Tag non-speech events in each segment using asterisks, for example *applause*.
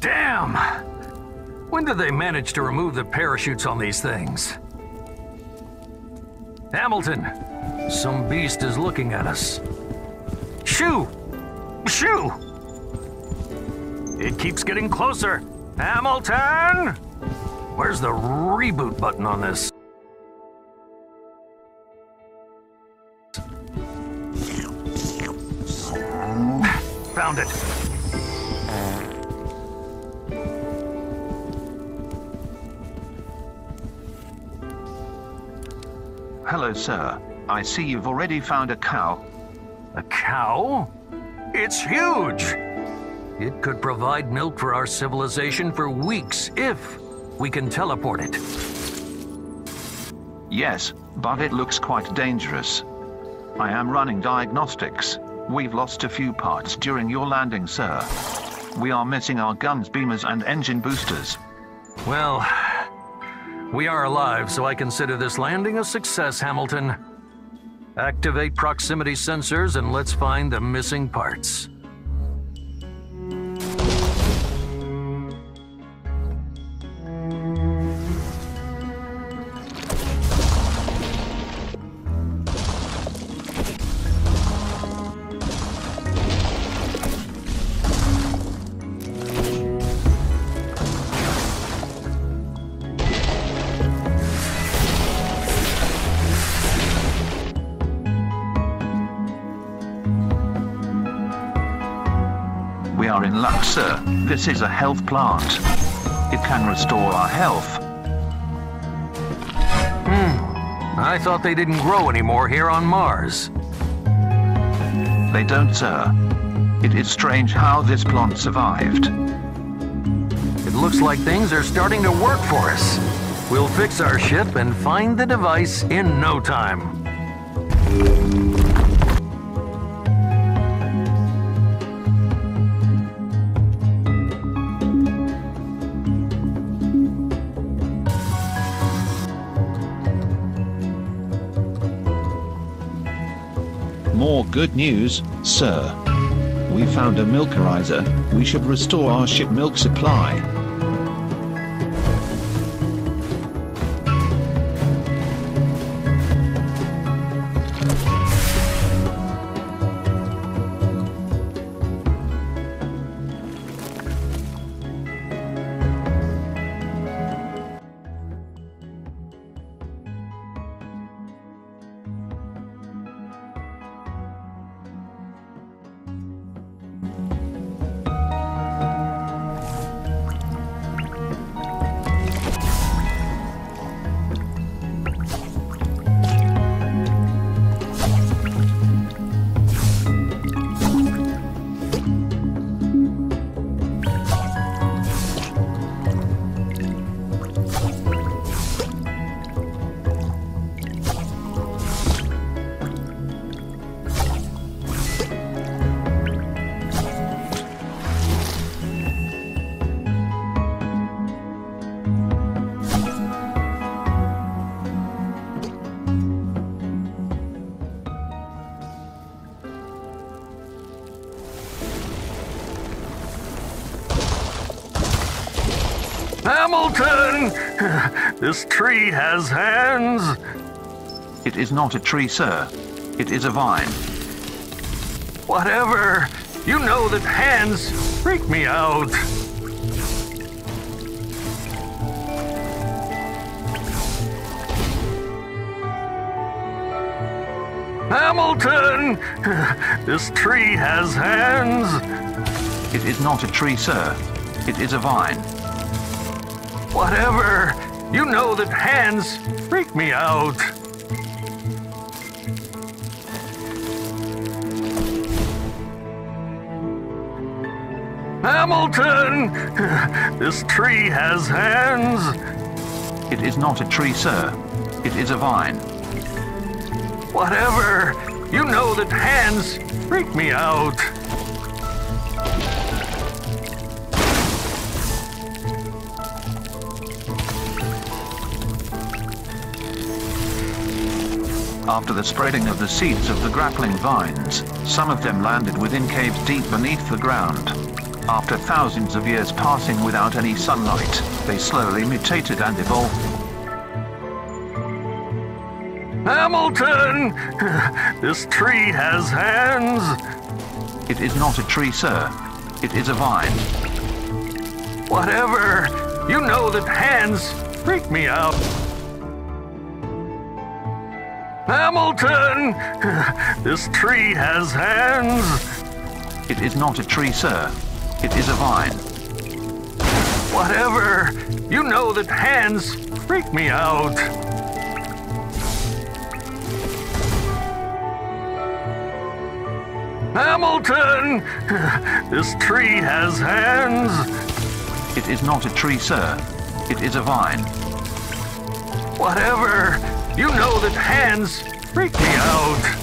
Damn! When did they manage to remove the parachutes on these things? Hamilton! Some beast is looking at us. Shoo! Shoo! It keeps getting closer. Hamilton! Where's the reboot button on this? Found it. Hello, sir. I see you've already found a cow. A cow? It's huge! It could provide milk for our civilization for weeks if we can teleport it. Yes, but it looks quite dangerous. I am running diagnostics. We've lost a few parts during your landing, sir. We are missing our guns, beamers, and engine boosters. Well, we are alive, so I consider this landing a success, Hamilton. Activate proximity sensors and let's find the missing parts. Luck, sir. This is a health plant. It can restore our health. Hmm. I thought they didn't grow anymore here on Mars. They don't, sir. It is strange how this plant survived. It looks like things are starting to work for us. We'll fix our ship and find the device in no time. More good news, sir. We found a milkerizer. We should restore our ship milk supply. This tree has hands. It is not a tree, sir. It is a vine. Whatever. You know that hands freak me out. Hamilton! *laughs* This tree has hands. It is not a tree, sir. It is a vine. Whatever. You know that hands freak me out. Hamilton! This tree has hands. It is not a tree, sir. It is a vine. Whatever. You know that hands freak me out. After the spreading of the seeds of the grappling vines, some of them landed within caves deep beneath the ground. After thousands of years passing without any sunlight, they slowly mutated and evolved. Hamilton! This tree has hands! It is not a tree, sir. It is a vine. Whatever! You know that hands freak me out. Hamilton! This tree has hands! It is not a tree, sir. It is a vine. Whatever! You know that hands freak me out. Hamilton! This tree has hands! It is not a tree, sir. It is a vine. Whatever! You know that hands freak me out.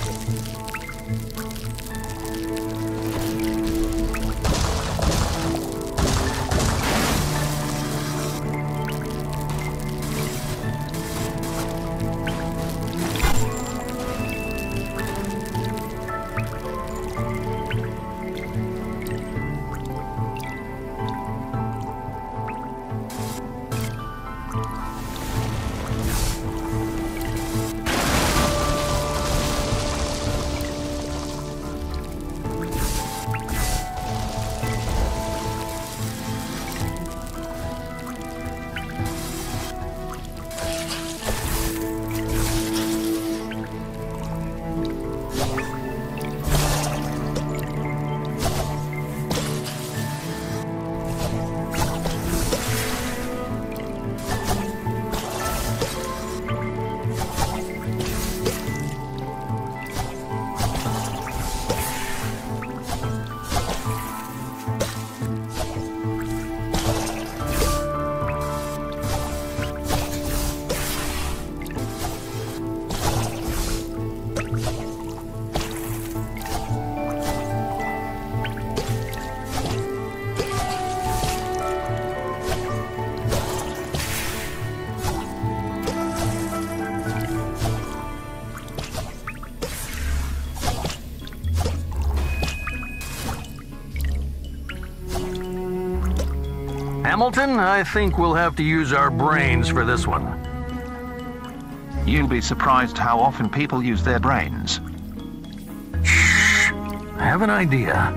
Hamilton, I think we'll have to use our brains for this one. You'll be surprised how often people use their brains. Shh! I have an idea.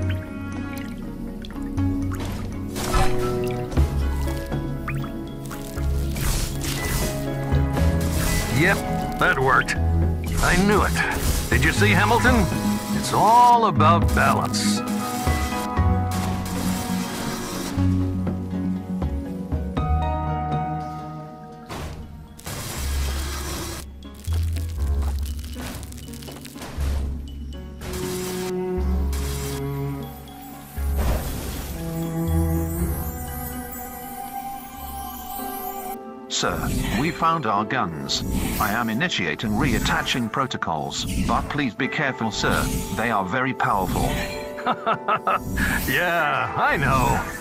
Yep, that worked. I knew it. Did you see, Hamilton? It's all about balance. Sir, we found our guns. I am initiating reattaching protocols, but please be careful, sir. They are very powerful. *laughs* yeah, I know.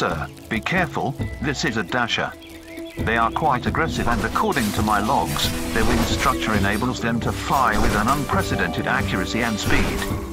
Sir, be careful, this is a dasher. They are quite aggressive and according to my logs, their wing structure enables them to fly with an unprecedented accuracy and speed.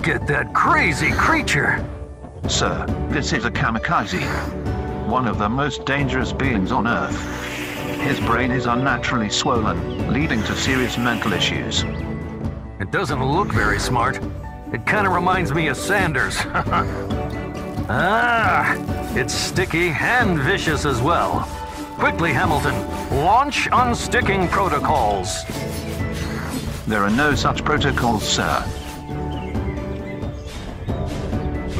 Look at that crazy creature! Sir, this is a kamikaze. One of the most dangerous beings on Earth. His brain is unnaturally swollen, leading to serious mental issues. It doesn't look very smart. It kind of reminds me of Sanders. *laughs* ah, it's sticky and vicious as well. Quickly, Hamilton, launch unsticking protocols. There are no such protocols, sir.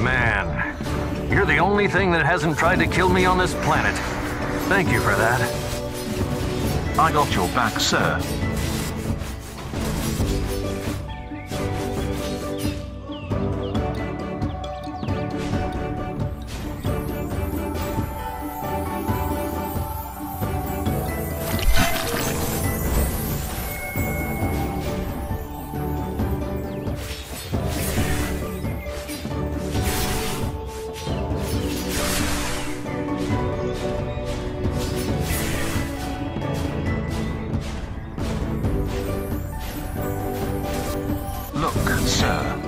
Man, you're the only thing that hasn't tried to kill me on this planet. Thank you for that. I got your back, sir.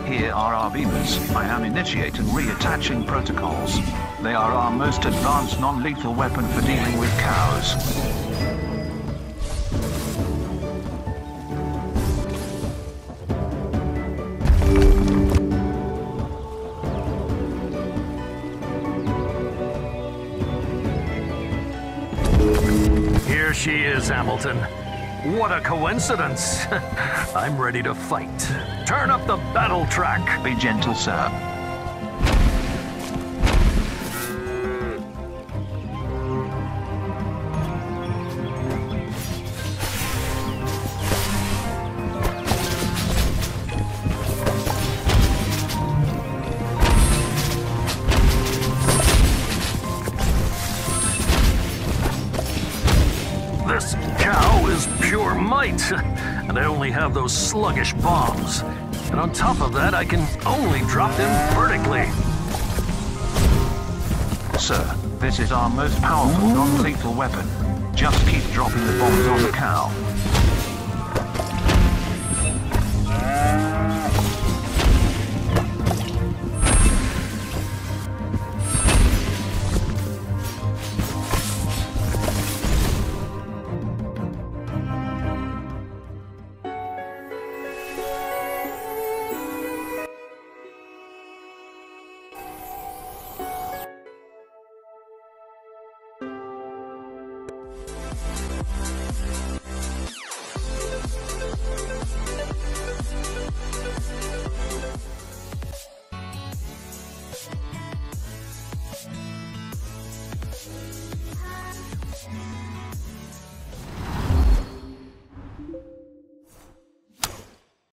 Here are our beamers. I am initiating reattaching protocols. They are our most advanced non-lethal weapon for dealing with cows. Here she is, Hamilton. What a coincidence. *laughs* I'm ready to fight. Turn up the battle track. Be gentle, sir. And I only have those sluggish bombs. And on top of that, I can only drop them vertically. Sir, this is our most powerful non-lethal weapon. Just keep dropping the bombs on the cow.